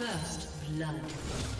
First blood.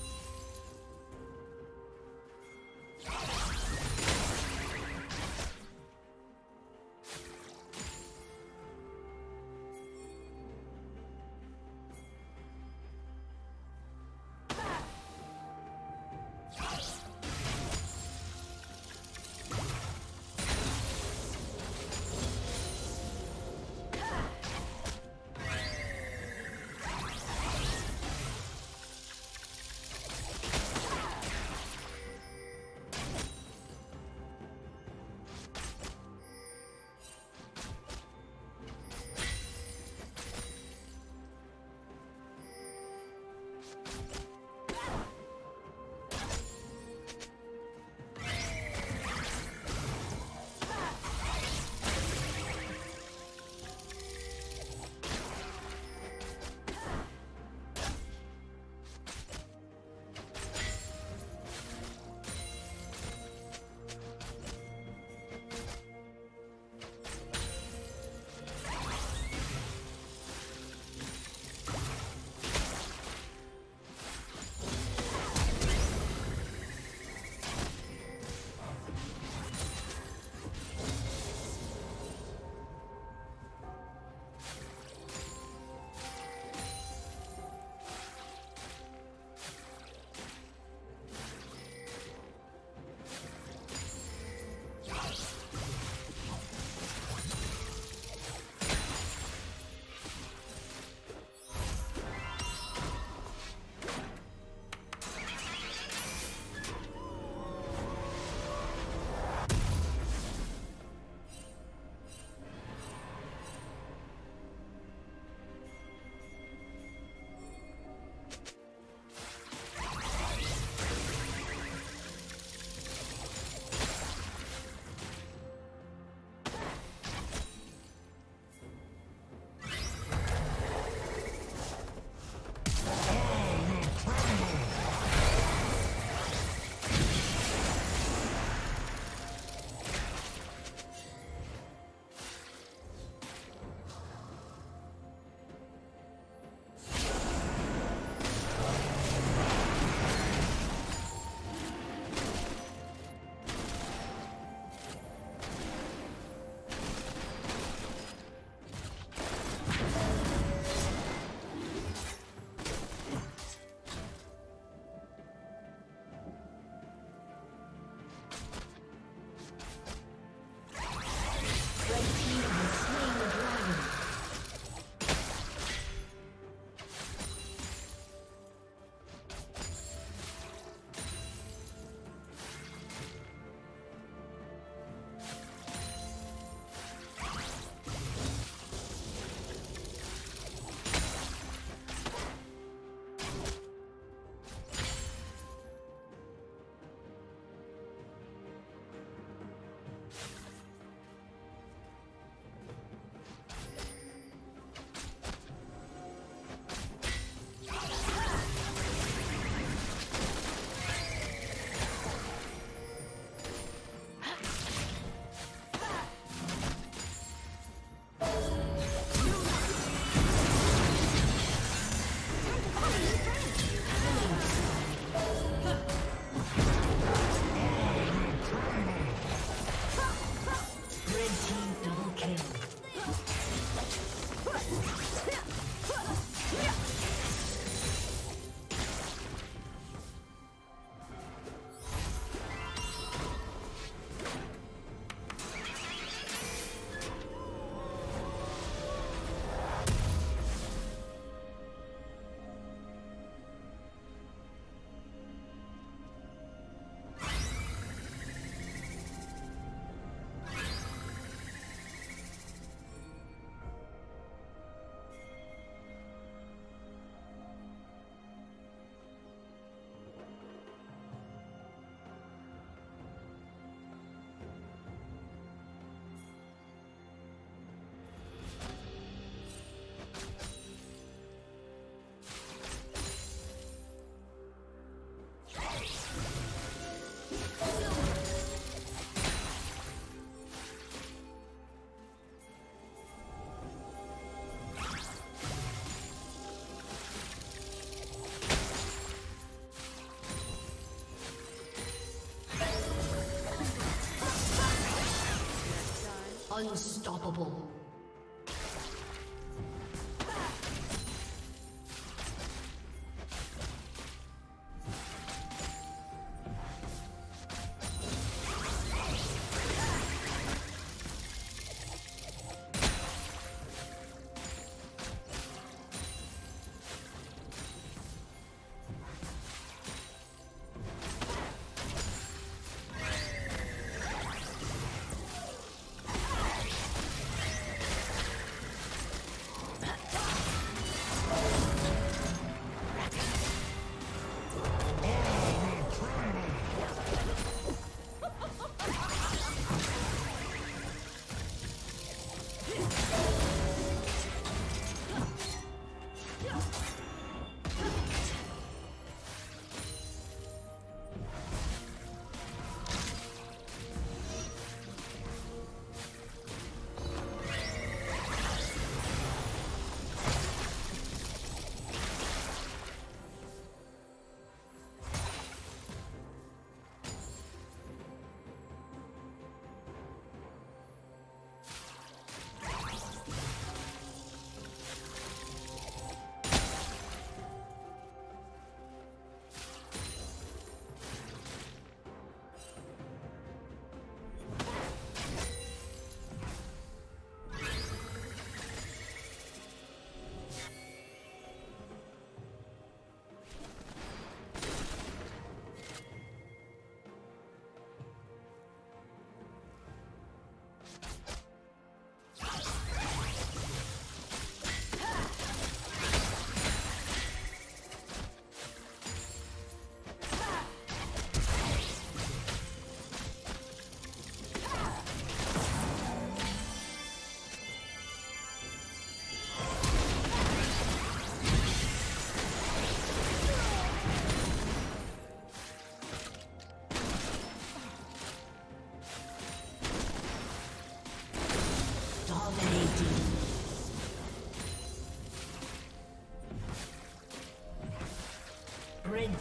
Unstoppable.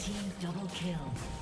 Team double kill.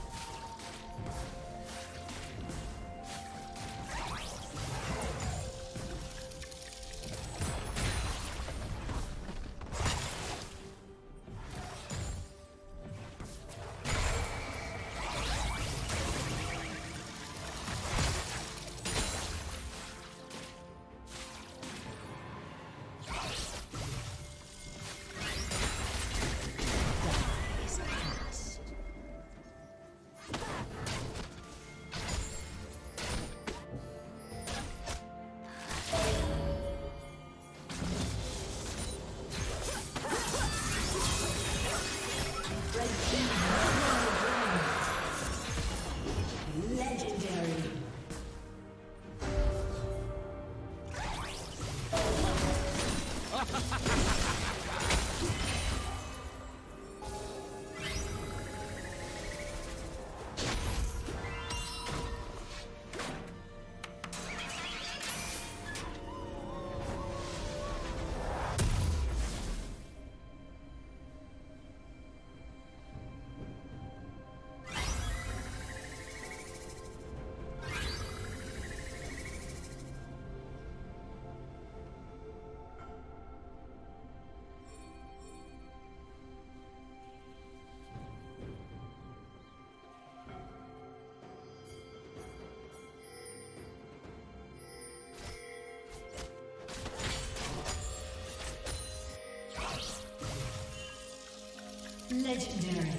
Legendary.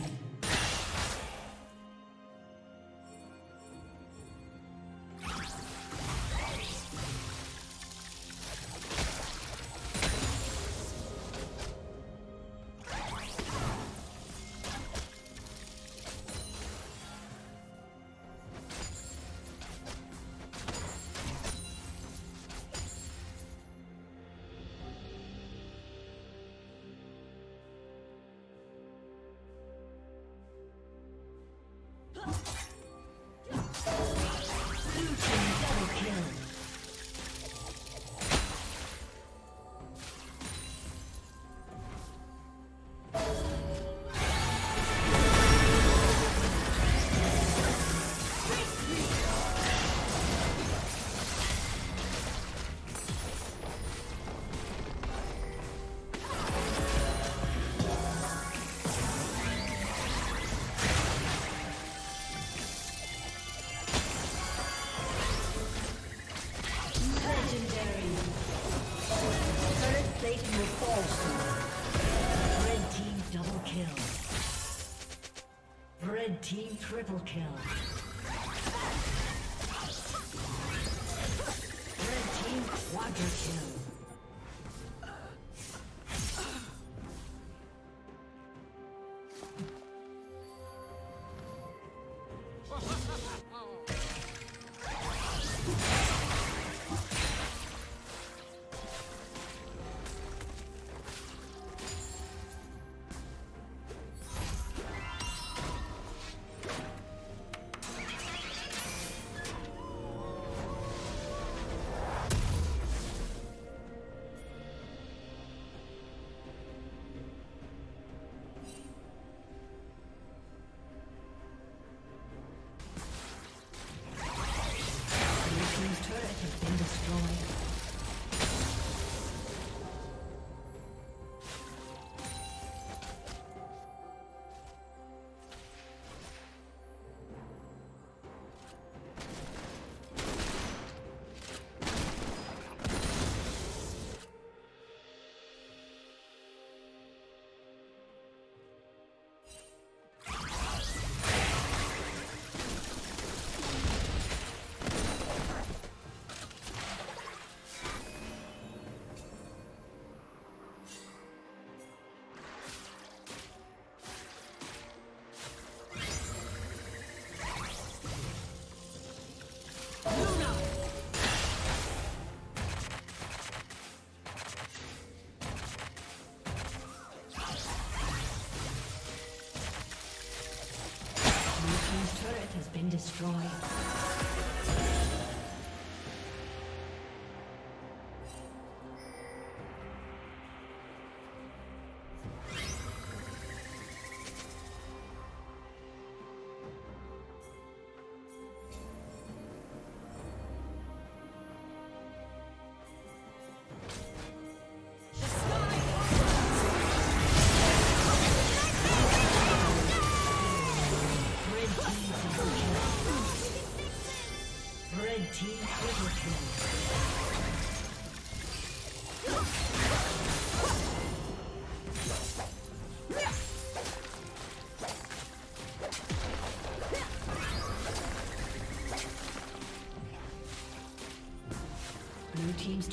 Triple kill.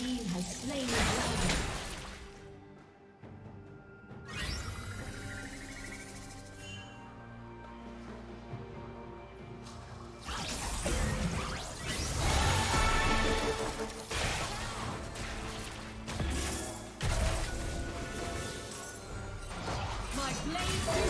team has slain the dragon. My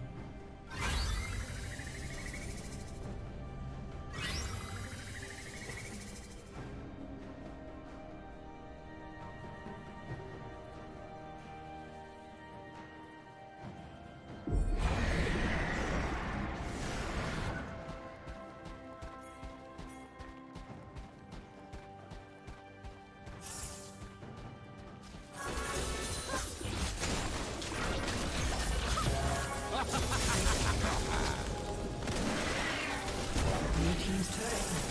team's turret.